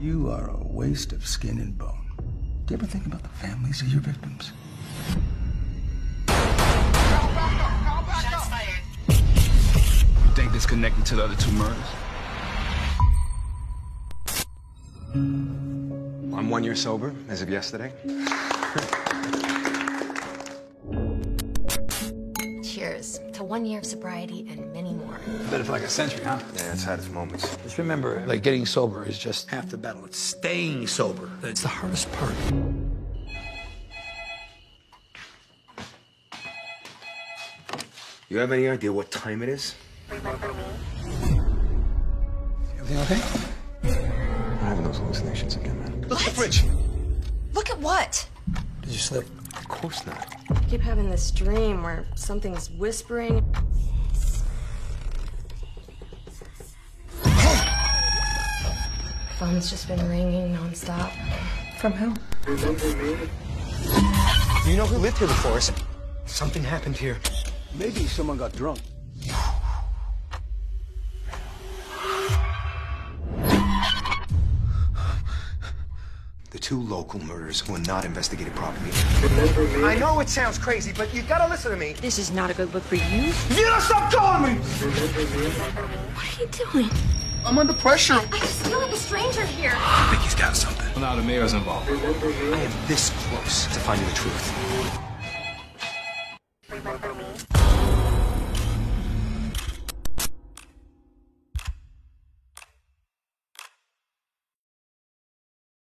You are a waste of skin and bone. Do you ever think about the families of your victims? You think this connected to the other two murders? I'm one year sober as of yesterday. Cheers to one year of sobriety and many more. Better for like a century, huh? Yeah, it's had its moments. Just remember, like getting sober is just half the battle. It's staying sober that's the hardest part. You have any idea what time it is? Everything okay? I'm having those hallucinations again, man. What? Bridge! Look at what? Did you slip? Of course not. I keep having this dream where something's whispering. Phone's just been ringing nonstop. From who? Do you know who lived here before us? Something happened here. Maybe someone got drunk. The two local murders were not investigated properly. I know it sounds crazy, but you gotta listen to me. This is not a good look for you. You don't stop calling me! What are you doing? I'm under pressure. I just feel like a stranger here. I think he's got something. Now the mayor's involved. I am this close to finding the truth. Remember me?